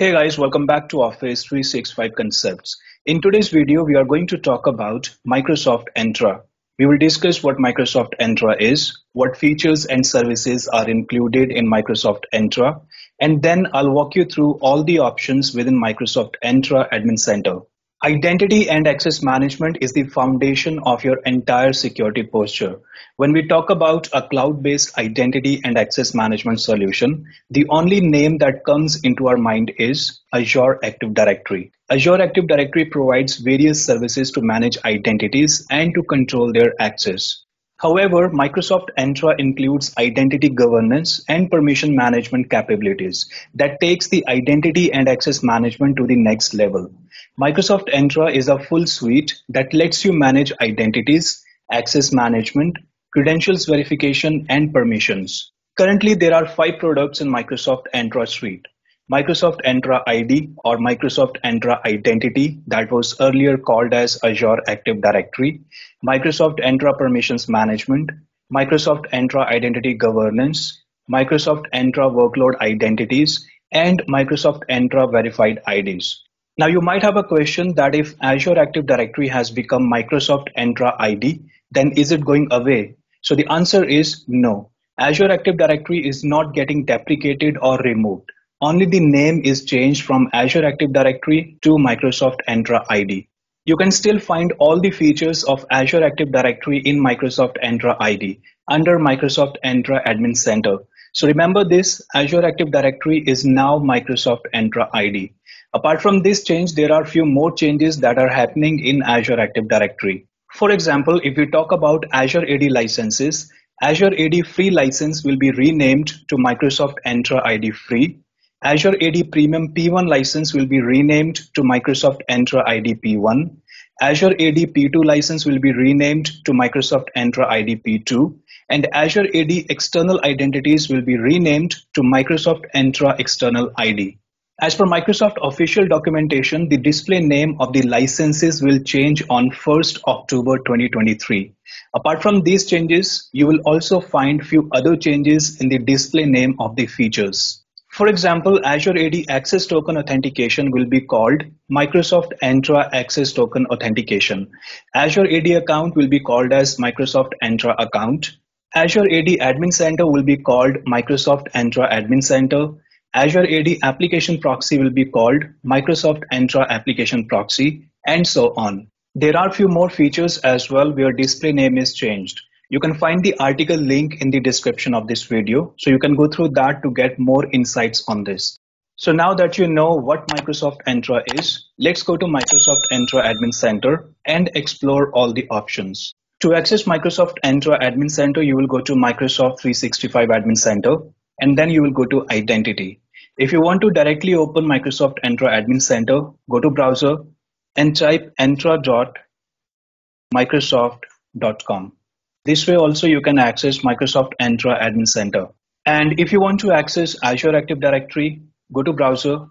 Hey guys, welcome back to Office 365 Concepts. In today's video, we are going to talk about Microsoft Entra. We will discuss what Microsoft Entra is, what features and services are included in Microsoft Entra, and then I'll walk you through all the options within Microsoft Entra Admin Center. Identity and access management is the foundation of your entire security posture. When we talk about a cloud-based identity and access management solution, the only name that comes into our mind is Azure Active Directory. Azure Active Directory provides various services to manage identities and to control their access. However, Microsoft Entra includes identity governance and permission management capabilities that takes the identity and access management to the next level. Microsoft Entra is a full suite that lets you manage identities, access management, credentials verification, and permissions. Currently, there are five products in Microsoft Entra suite. Microsoft Entra ID or Microsoft Entra Identity that was earlier called as Azure Active Directory, Microsoft Entra Permissions Management, Microsoft Entra Identity Governance, Microsoft Entra Workload Identities, and Microsoft Entra Verified IDs. Now you might have a question that if Azure Active Directory has become Microsoft Entra ID, then is it going away? So the answer is no. Azure Active Directory is not getting deprecated or removed. Only the name is changed from Azure Active Directory to Microsoft Entra ID. You can still find all the features of Azure Active Directory in Microsoft Entra ID under Microsoft Entra Admin Center. So remember this, Azure Active Directory is now Microsoft Entra ID. Apart from this change, there are few more changes that are happening in Azure Active Directory. For example, if we talk about Azure AD licenses, Azure AD free license will be renamed to Microsoft Entra ID Free Azure AD Premium P1 license will be renamed to Microsoft Entra ID P1. Azure AD P2 license will be renamed to Microsoft Entra ID P2. And Azure AD external identities will be renamed to Microsoft Entra External ID. As per Microsoft official documentation, the display name of the licenses will change on 1st October 2023. Apart from these changes, you will also find few other changes in the display name of the features. For example, Azure AD Access Token Authentication will be called Microsoft Entra Access Token Authentication. Azure AD Account will be called as Microsoft Entra Account. Azure AD Admin Center will be called Microsoft Entra Admin Center. Azure AD Application Proxy will be called Microsoft Entra Application Proxy, and so on. There are few more features as well where display name is changed. You can find the article link in the description of this video. So you can go through that to get more insights on this. So now that you know what Microsoft Entra is, let's go to Microsoft Entra Admin Center and explore all the options. To access Microsoft Entra Admin Center, you will go to Microsoft 365 Admin Center and then you will go to Identity. If you want to directly open Microsoft Entra Admin Center, go to browser and type entra.microsoft.com. This way also you can access Microsoft Entra Admin Center. And if you want to access Azure Active Directory, go to browser,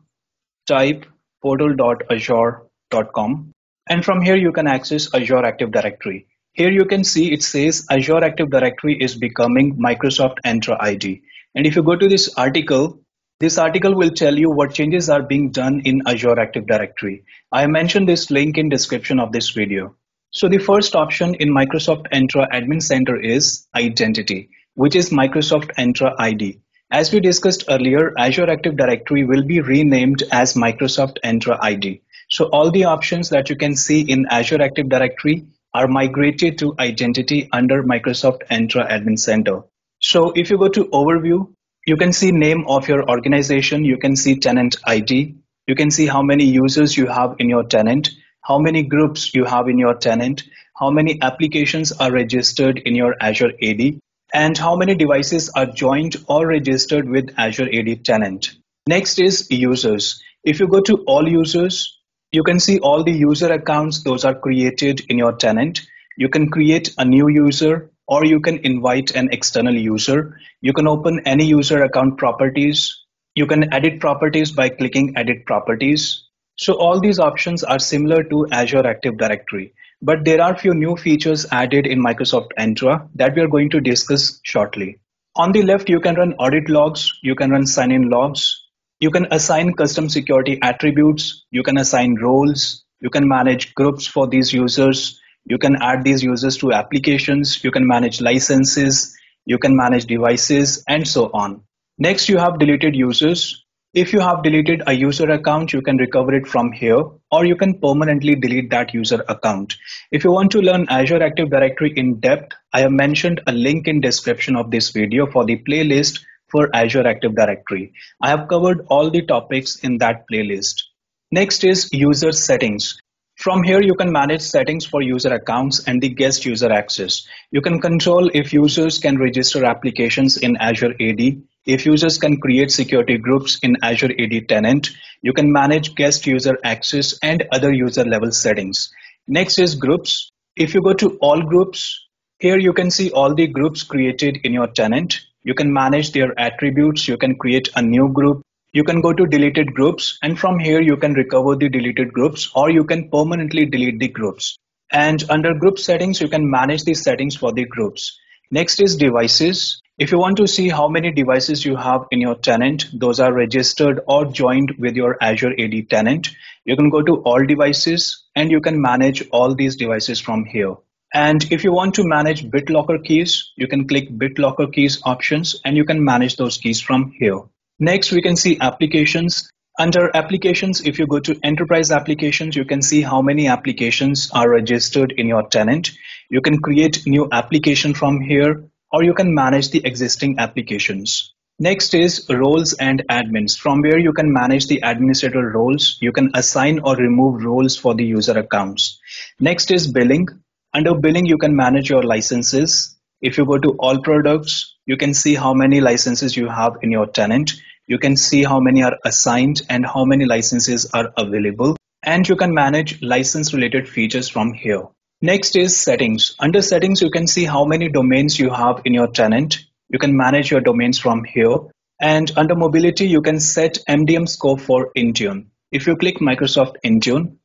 type portal.azure.com. And from here you can access Azure Active Directory. Here you can see it says Azure Active Directory is becoming Microsoft Entra ID. And if you go to this article, this article will tell you what changes are being done in Azure Active Directory. I mentioned this link in description of this video. So the first option in Microsoft Entra Admin Center is Identity, which is Microsoft Entra ID. As we discussed earlier, Azure Active Directory will be renamed as Microsoft Entra ID. So all the options that you can see in Azure Active Directory are migrated to Identity under Microsoft Entra Admin Center. So if you go to Overview, you can see name of your organization, you can see tenant ID, you can see how many users you have in your tenant, how many groups you have in your tenant, how many applications are registered in your Azure AD, and how many devices are joined or registered with Azure AD tenant. Next is users. If you go to all users, you can see all the user accounts those are created in your tenant. You can create a new user or you can invite an external user. You can open any user account properties. You can edit properties by clicking edit properties. So all these options are similar to Azure Active Directory, but there are few new features added in Microsoft Entra that we are going to discuss shortly. On the left, you can run audit logs, you can run sign-in logs, You can assign custom security attributes. You can assign roles. You can manage groups for these users. You can add these users to applications. You can manage licenses. You can manage devices and so on. Next, you have deleted users. If you have deleted a user account, you can recover it from here, or you can permanently delete that user account. If you want to learn Azure Active Directory in depth, I have mentioned a link in description of this video for the playlist for Azure Active Directory. I have covered all the topics in that playlist. Next is user settings. From here, you can manage settings for user accounts and the guest user access. You can control if users can register applications in Azure AD, if users can create security groups in Azure AD tenant, you can manage guest user access and other user level settings. Next is groups. If you go to all groups, here you can see all the groups created in your tenant. You can manage their attributes. You can create a new group. You can go to deleted groups and from here you can recover the deleted groups or you can permanently delete the groups. And under group settings, you can manage the settings for the groups. Next is devices. If you want to see how many devices you have in your tenant, those are registered or joined with your Azure AD tenant, you can go to all devices and you can manage all these devices from here. And if you want to manage BitLocker keys, you can click BitLocker keys options and you can manage those keys from here. Next, we can see applications. Under applications, if you go to enterprise applications, you can see how many applications are registered in your tenant. You can create new application from here or you can manage the existing applications. Next is roles and admins, from where you can manage the administrator roles. You can assign or remove roles for the user accounts. Next is billing. Under billing, you can manage your licenses. If you go to all products, you can see how many licenses you have in your tenant. You can see how many are assigned and how many licenses are available. And you can manage license related features from here. Next is settings. Under settings, you can see how many domains you have in your tenant. You can manage your domains from here. And under mobility, you can set MDM scope for Intune. If you click Microsoft Intune,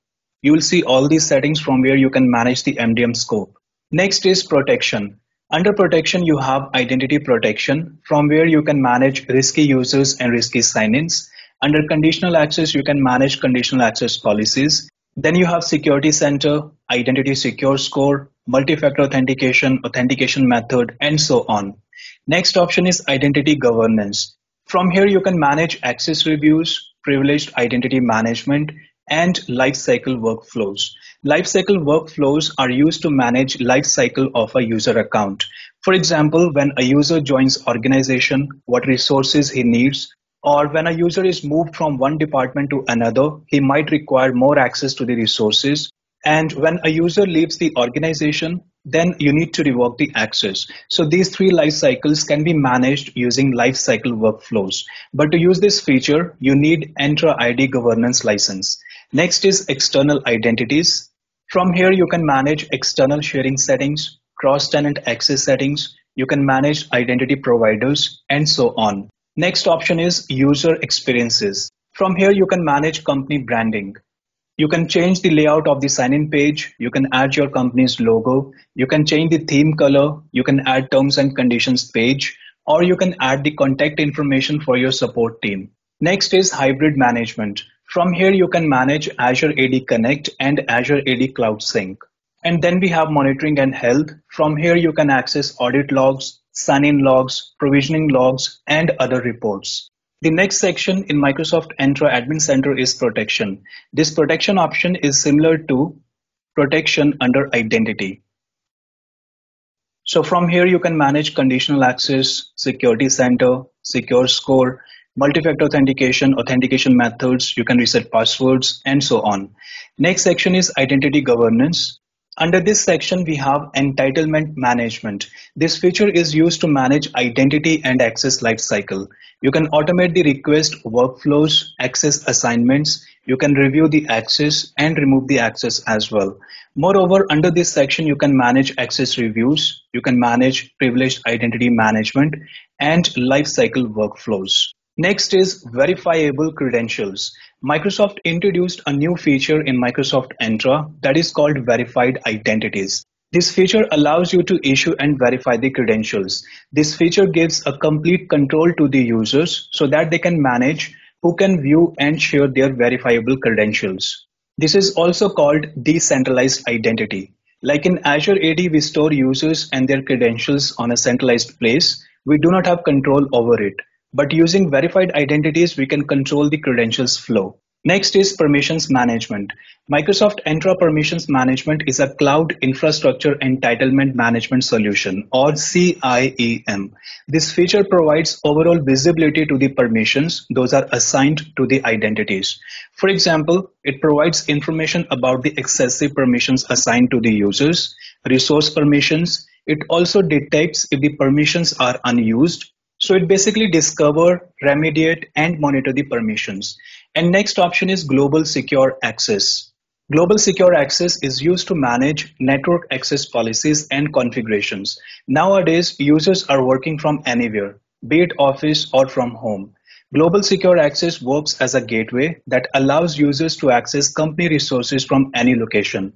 you will see all these settings from where you can manage the MDM scope. Next is protection. Under protection, you have identity protection from where you can manage risky users and risky sign-ins. Under conditional access, you can manage conditional access policies. Then you have Security Center, Identity Secure Score, Multi-Factor Authentication, Authentication Method, and so on. Next option is Identity Governance. From here, you can manage access reviews, privileged identity management, and lifecycle workflows. Lifecycle workflows are used to manage lifecycle of a user account. For example, when a user joins organization, what resources he needs, or when a user is moved from one department to another, he might require more access to the resources. And when a user leaves the organization, then you need to revoke the access. So these three life cycles can be managed using life cycle workflows. But to use this feature, you need Entra ID governance license. Next is external identities. From here, you can manage external sharing settings, cross-tenant access settings, you can manage identity providers, and so on. Next option is user experiences. From here, you can manage company branding. You can change the layout of the sign-in page. You can add your company's logo. You can change the theme color. You can add terms and conditions page, or you can add the contact information for your support team. Next is hybrid management. From here, you can manage Azure AD Connect and Azure AD Cloud Sync. And then we have monitoring and health. From here, you can access audit logs, sign-in logs, provisioning logs, and other reports. The next section in Microsoft Entra Admin Center is protection. This protection option is similar to protection under identity. So from here, you can manage conditional access, security center, secure score, multi-factor authentication, authentication methods, you can reset passwords, and so on. Next section is identity governance. Under this section, we have entitlement management. This feature is used to manage identity and access lifecycle. You can automate the request workflows, access assignments. You can review the access and remove the access as well. Moreover, under this section, you can manage access reviews. You can manage privileged identity management and lifecycle workflows. Next is verifiable credentials. Microsoft introduced a new feature in Microsoft Entra that is called verified identities. This feature allows you to issue and verify the credentials. This feature gives a complete control to the users so that they can manage who can view and share their verifiable credentials. This is also called decentralized identity. Like in Azure AD, we store users and their credentials on a centralized place. We do not have control over it. But using verified identities, we can control the credentials flow. Next is permissions management. Microsoft Entra Permissions Management is a cloud infrastructure entitlement management solution or CIEM. This feature provides overall visibility to the permissions those are assigned to the identities. For example, it provides information about the excessive permissions assigned to the users, resource permissions. It also detects if the permissions are unused so it basically discover, remediate, and monitor the permissions. And next option is global secure access. Global secure access is used to manage network access policies and configurations. Nowadays, users are working from anywhere, be it office or from home. Global Secure Access works as a gateway that allows users to access company resources from any location.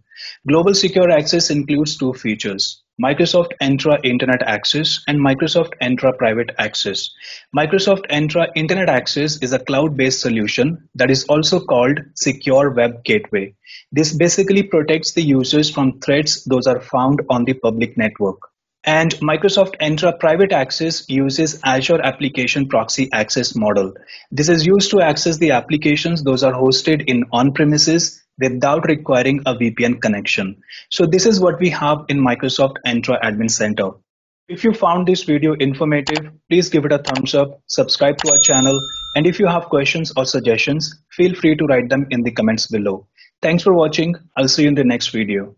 Global Secure Access includes two features, Microsoft Entra Internet Access and Microsoft Entra Private Access. Microsoft Entra Internet Access is a cloud-based solution that is also called Secure Web Gateway. This basically protects the users from threats those are found on the public network. And Microsoft Entra Private Access uses Azure Application Proxy Access model. This is used to access the applications those are hosted in on-premises without requiring a VPN connection. So this is what we have in Microsoft Entra Admin Center. If you found this video informative, please give it a thumbs up, subscribe to our channel, and if you have questions or suggestions, feel free to write them in the comments below. Thanks for watching. I'll see you in the next video.